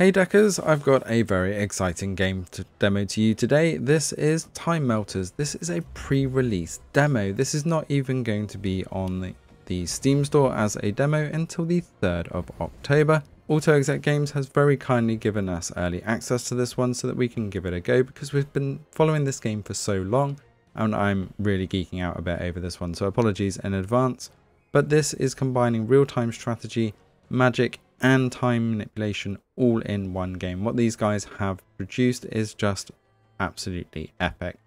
Hey Deckers, I've got a very exciting game to demo to you today. This is Timemelters. This is a pre-release demo. This is not even going to be on the, Steam store as a demo until the 3rd of October. AutoExec Games has very kindly given us early access to this one so that we can give it a go because we've been following this game for so long and I'm really geeking out a bit over this one so apologies in advance. But this is combining real-time strategy, magic and time manipulation all in one game. What these guys have produced is just absolutely epic.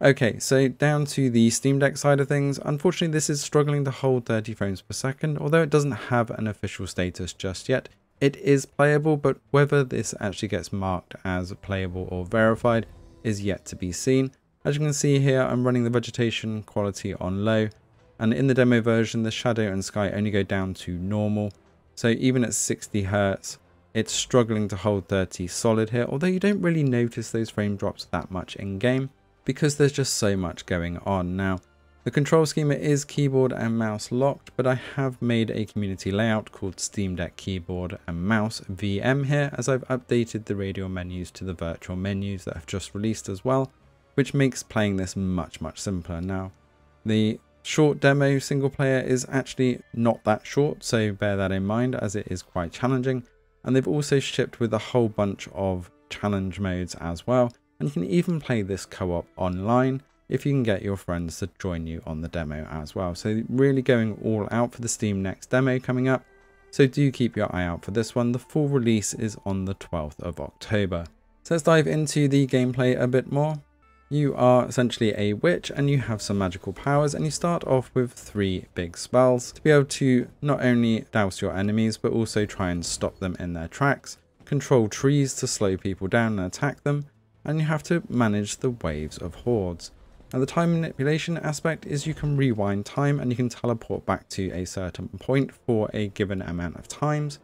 Okay, so down to the Steam Deck side of things. Unfortunately, this is struggling to hold 30 frames per second, although it doesn't have an official status just yet. It is playable, but whether this actually gets marked as playable or verified is yet to be seen. As you can see here, I'm running the vegetation quality on low, and in the demo version, the shadow and sky only go down to normal. So even at 60 hertz, it's struggling to hold 30 solid here, although you don't really notice those frame drops that much in game because there's just so much going on. Now, the control schema is keyboard and mouse locked, but I have made a community layout called Steam Deck Keyboard and Mouse VM here, as I've updated the radial menus to the virtual menus that I've just released as well, which makes playing this much, much simpler. Now, the short demo single player is actually not that short, so bear that in mind as it is quite challenging. And they've also shipped with a whole bunch of challenge modes as well. And you can even play this co-op online if you can get your friends to join you on the demo as well. So really going all out for the Steam Next demo coming up. So do keep your eye out for this one. The full release is on the 12th of October. So let's dive into the gameplay a bit more. You are essentially a witch and you have some magical powers and you start off with three big spells to be able to not only douse your enemies but also try and stop them in their tracks, control trees to slow people down and attack them, and you have to manage the waves of hordes. Now the time manipulation aspect is you can rewind time and you can teleport back to a certain point for a given amount of times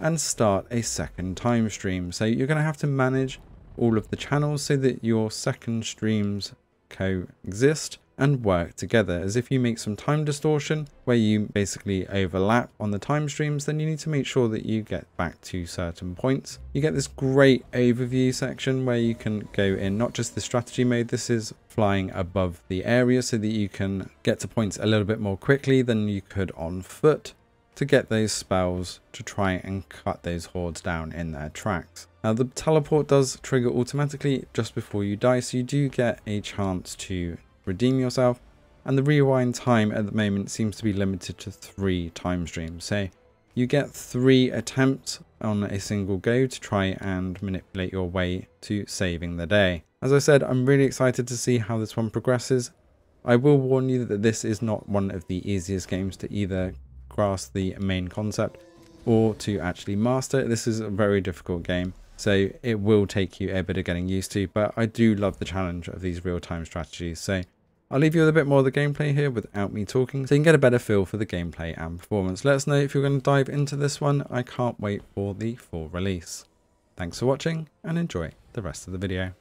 and start a second time stream. So you're going to have to manage all of the channels so that your second streams coexist and work together. As if you make some time distortion where you basically overlap on the time streams then you need to make sure that you get back to certain points. You get this great overview section where you can go in not just the strategy mode this is flying above the area so that you can get to points a little bit more quickly than you could on foot to get those spells to try and cut those hordes down in their tracks now the teleport does trigger automatically just before you die, so you do get a chance to redeem yourself. And the rewind time at the moment seems to be limited to three time streams. So you get three attempts on a single go to try and manipulate your way to saving the day. As I said, I'm really excited to see how this one progresses. I will warn you that this is not one of the easiest games to either grasp the main concept or to actually master. This is a very difficult game. So it will take you a bit of getting used to, but I do love the challenge of these real-time strategies. So I'll leave you with a bit more of the gameplay here without me talking, so you can get a better feel for the gameplay and performance. Let us know if you're going to dive into this one. I can't wait for the full release. Thanks for watching and enjoy the rest of the video.